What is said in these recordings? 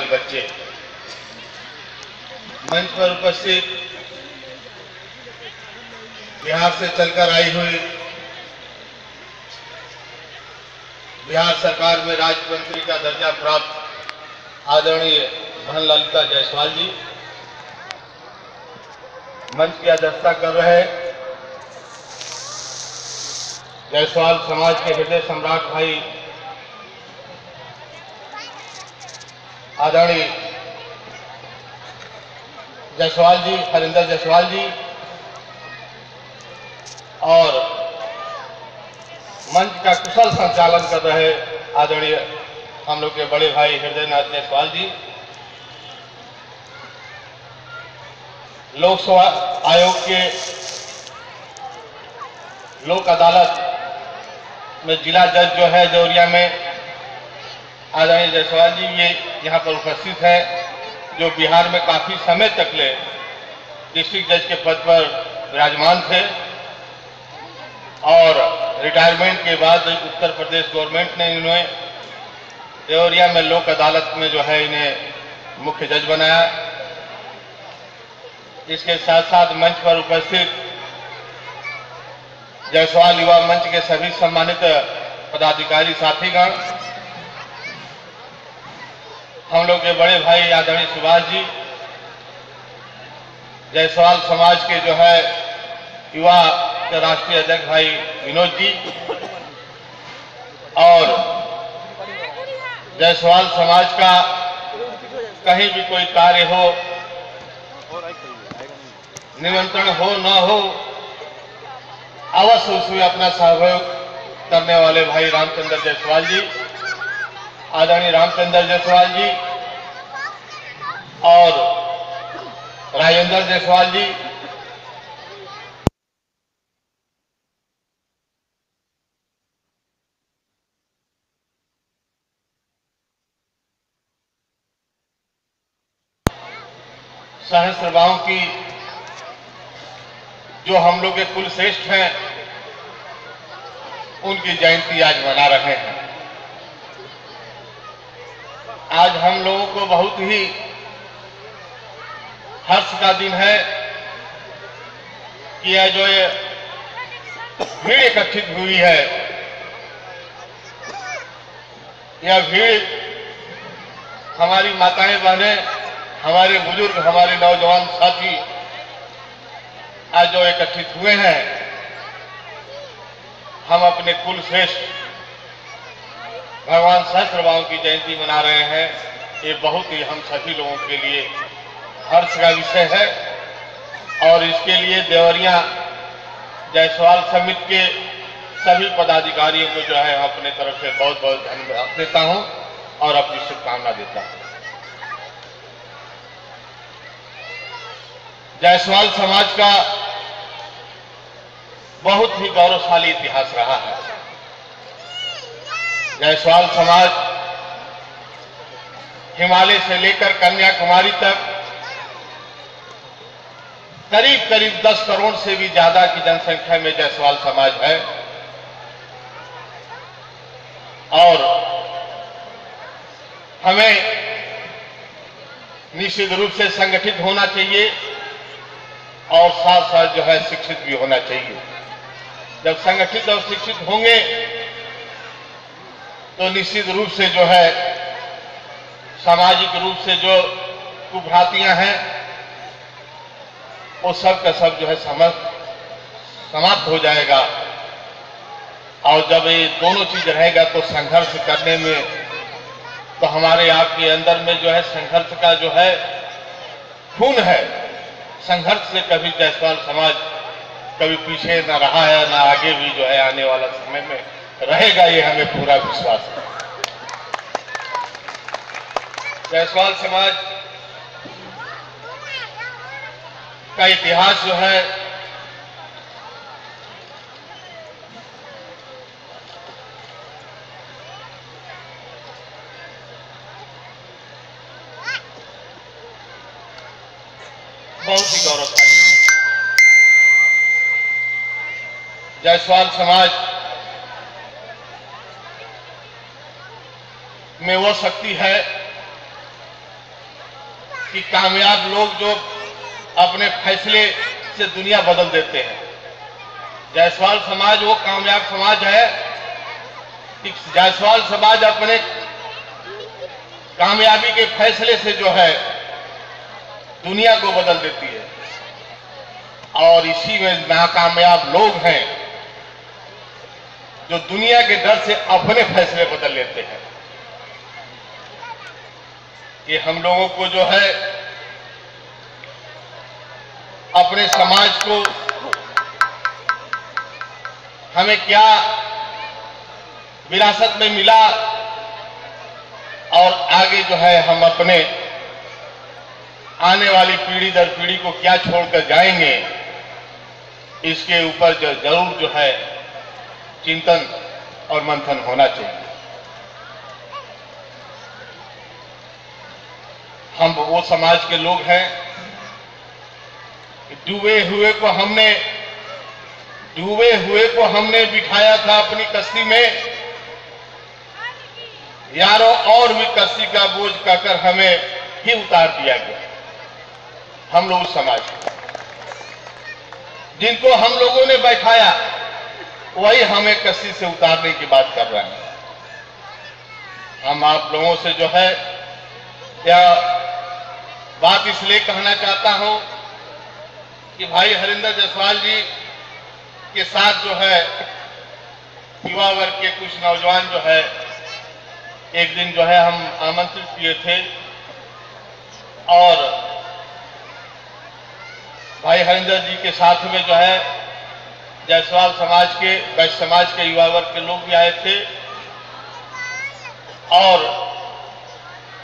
बाल बच्चे। मंच पर उपस्थित बिहार से चलकर आई हुई बिहार सरकार में राज्य मंत्री का दर्जा प्राप्त आदरणीय धन ललिता जायसवाल जी। मंच की अध्यक्षता कर रहे जायसवाल समाज के हृदय सम्राट भाई आदरणीय जायसवाल जी, हरिंदर जायसवाल जी, और मंच का कुशल संचालन कर रहे आदरणीय हम लोग के बड़े भाई हृदय नाथ जायसवाल जी। लोक सेवा आयोग के लोक अदालत में जिला जज जो है देवरिया में आदरणीय जायसवाल जी, ये यहाँ पर उपस्थित है, जो बिहार में काफ़ी समय तक ले डिस्ट्रिक्ट जज के पद पर विराजमान थे और रिटायरमेंट के बाद उत्तर प्रदेश गवर्नमेंट ने इन्हें देवरिया में लोक अदालत में जो है इन्हें मुख्य जज बनाया। इसके साथ साथ मंच पर उपस्थित जायसवाल युवा मंच के सभी सम्मानित पदाधिकारी, साथीगण हम लोग के बड़े भाई आदरणीय सुभाष जी, जायसवाल समाज के जो है युवा के राष्ट्रीय अध्यक्ष भाई विनोद जी और जायसवाल समाज का कहीं भी कोई कार्य हो, निमंत्रण हो, न हो, अवश्य उसमें अपना सहयोग करने वाले भाई रामचंद्र जायसवाल जी। आदरणीय रामचंद्र जायसवाल जी और राजेंद्र जायसवाल जी। सहस्त्रबाओं की जो हम लोग के कुल श्रेष्ठ हैं, उनकी जयंती आज मना रहे हैं। आज हम लोगों को बहुत ही हर्ष का दिन है कि यह जो ये भीड़ एकत्रित हुई है। यह भीड़ हमारी माताएँ बहनें, हमारे बुज़ुर्ग, हमारे नौजवान साथी आज जो एकत्रित हुए हैं, हम अपने कुल श्रेष्ठ भगवान सहस्त्रबाहु की जयंती मना रहे हैं। ये बहुत ही हम सभी लोगों के लिए हर्ष का विषय है। और इसके लिए देवरिया जायसवाल समिति के सभी पदाधिकारियों को जो है अपने तरफ़ से बहुत बहुत धन्यवाद देता हूँ और अपनी शुभकामना देता हूँ। जायसवाल समाज का बहुत ही गौरवशाली इतिहास रहा है। जायसवाल समाज, हिमालय से लेकर कन्याकुमारी तक करीब करीब 10 करोड़ से भी ज़्यादा की जनसंख्या में जायसवाल समाज है। और हमें निश्चित रूप से संगठित होना चाहिए और साथ साथ जो है शिक्षित भी होना चाहिए। जब संगठित और शिक्षित होंगे तो निश्चित रूप से जो है, सामाजिक रूप से जो कुभ्रांतियाँ हैं, वो सब का सब जो है समझ समाप्त हो जाएगा। और जब ये दोनों चीज़ रहेगा तो संघर्ष करने में तो हमारे आपके अंदर में जो है संघर्ष का जो है खून है। संघर्ष से कभी जायसवाल समाज कभी पीछे ना रहा है, ना आगे भी जो है आने वाला समय में। रहेगा ये हमें पूरा विश्वास। है जायसवाल समाज का इतिहास जो है, बहुत ही गौरवशाली। जायसवाल समाज में वो शक्ति है कि कामयाब लोग जो अपने फैसले से दुनिया बदल देते हैं। जायसवाल समाज वो कामयाब समाज है कि जायसवाल समाज अपने कामयाबी के फैसले से जो है दुनिया को बदल देती है। और इसी में नाकामयाब लोग हैं जो दुनिया के डर से अपने फैसले बदल लेते हैं। ये हम लोगों को जो है अपने समाज को हमें क्या विरासत में मिला और आगे जो है हम अपने आने वाली पीढ़ी दर पीढ़ी को क्या छोड़कर जाएँगे, इसके ऊपर जो ज़रूर जो है चिंतन और मंथन होना चाहिए। हम वो समाज के लोग हैं। डूबे हुए को हमने, डूबे हुए को हमने बिठाया था अपनी कश्ती में। यारों और भी कश्ती का बोझ कहकर हमें ही उतार दिया गया। हम लोग समाज जिनको हम लोगों ने बैठाया, वही हमें कश्ती से उतारने की बात कर रहे हैं। हम आप लोगों से जो है यह बात इसलिए कहना चाहता हूँ कि भाई हरिंदर जायसवाल जी के साथ जो है, युवा वर्ग के कुछ नौजवान जो है, एक दिन जो है हम आमंत्रित किए थे। और भाई हरिंदर जी के साथ में जो है, जायसवाल समाज के, वैश्य समाज के युवा वर्ग के लोग भी आए थे। और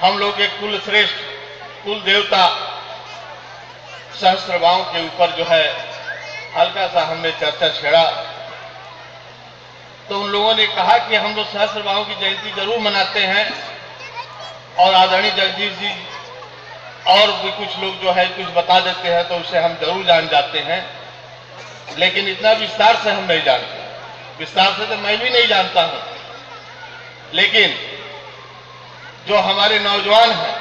हम लोग एक कुल श्रेष्ठ कुल देवता सहस्त्रभाव के ऊपर जो है हल्का सा हमने चर्चा छेड़ा। तो उन लोगों ने कहा कि हम लोग सहस्त्रभाव की जयंती ज़रूर मनाते हैं और आदरणीय जगदीश जी और भी कुछ लोग जो है, कुछ बता देते हैं तो उसे हम ज़रूर जान जाते हैं। लेकिन इतना विस्तार से हम नहीं जानते विस्तार से तो मैं भी नहीं जानता हूँ। लेकिन जो हमारे नौजवान हैं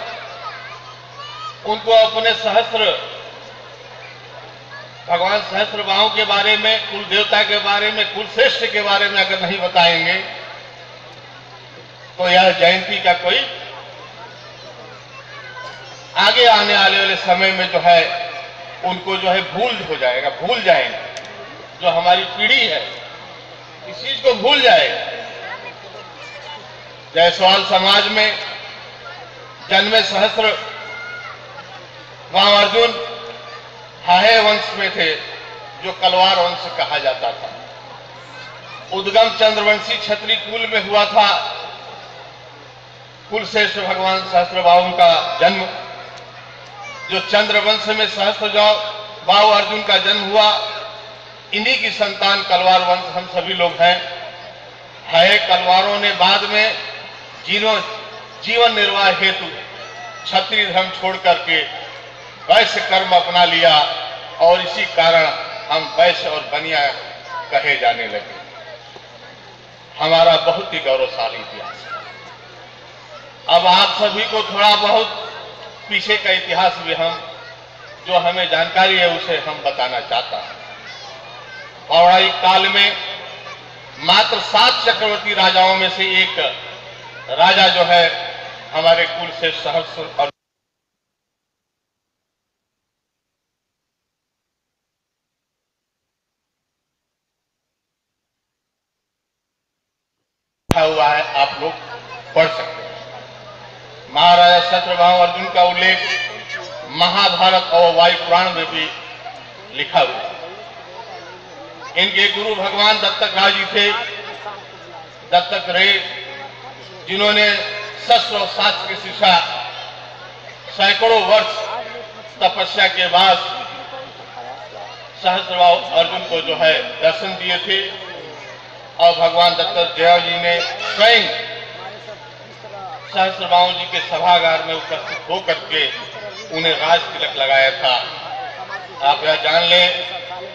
उनको अपने सहस्त्र भगवान सहस्त्र बाहों के बारे में, कुल देवता के बारे में, कुल श्रेष्ठ के बारे में अगर नहीं बताएँगे तो यह जयंती का कोई आगे आने वाले वाले समय में जो है, उनको जो है भूल हो जाएगा, भूल जाएँगे। जो हमारी पीढ़ी है, इस चीज़ को भूल जाएगा। जायसवाल समाज में जन्मे सहस्त्र राम अर्जुन हाहे वंश में थे, जो कलवार वंश कहा जाता था। उद्गम चंद्रवंशी छत्री कुल में हुआ था। कुल श्रेष्ठ भगवान सहस्त्र का जन्म। जो चंद्रवंश में सहस्त्र जाओ बाबू अर्जुन का जन्म हुआ, इन्हीं की संतान कलवार वंश हम सभी लोग हैं। है कलवारों ने बाद में जीवन जीवन निर्वाह हेतु क्षत्रिय धर्म छोड़ करके वैश्य कर्म अपना लिया और इसी कारण हम वैश्य और बनिया कहे जाने लगे। हमारा बहुत ही गौरवशाली इतिहास। है अब आप सभी को थोड़ा बहुत पीछे का इतिहास भी हम, जो हमें जानकारी है, उसे हम बताना चाहता हैं। पौराणिक काल में मात्र सात चक्रवर्ती राजाओं में से एक राजा जो है, हमारे कुल से सहस्र और हुआ है आप लोग पढ़ सकते हैं सत्रभाव अर्जुन का उल्लेख महाभारत और वायु पुराण में भी लिखा हुआ इनके गुरु भगवान दत्तक राज जी थे, दत्तक रे, जिन्होंने शस्त्र और शास्त्र की शिक्षा सैकड़ों वर्ष तपस्या के बाद सहस्रभाव अर्जुन को जो है दर्शन दिए थे और भगवान दत्त जय जी ने स्वयं सहस्रभाव जी के सभागार में उपस्थित होकर के उन्हें राज तिलक लगाया था। आप यह जान लें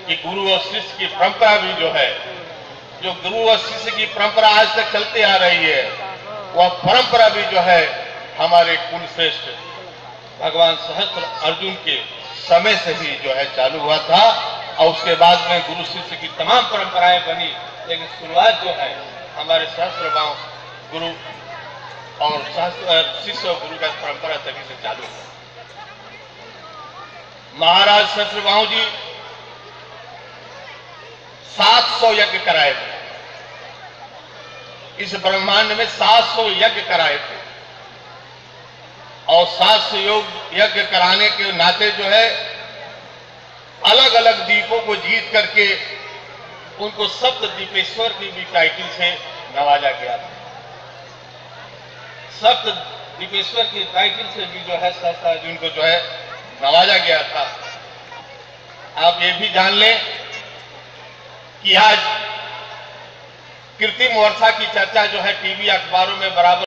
कि गुरु और शिष्य की परंपरा भी जो है, जो गुरु और शिष्य की परंपरा आज तक चलती आ रही है, वह परंपरा भी जो है हमारे कुल श्रेष्ठ भगवान सहस्त्र अर्जुन के समय से ही जो है चालू हुआ था और उसके बाद में गुरु शिष्य की तमाम परंपराएँ बनी। लेकिन शुरुआत जो है, हमारे सहस्त्र गाँव गुरु और शिष्य गुरु का परंपरा तभी से चालू है। महाराज सहस्त्र गाँव जी 700 यज्ञ कराए थे। इस ब्रह्मांड में 700 यज्ञ कराए थे। और 700 योग, यज्ञ कराने के नाते जो है अलग अलग द्वीपों को जीत करके उनको सप्त दीपेश्वर की भी टाइटल से नवाजा गया था। सप्त दीपेश्वर की टाइटल से भी जो है सहसा जिनको जो है नवाजा गया था। आप ये भी जान लें कि आज कृत्रिम वर्षा की चर्चा जो है टीवी अखबारों में बराबर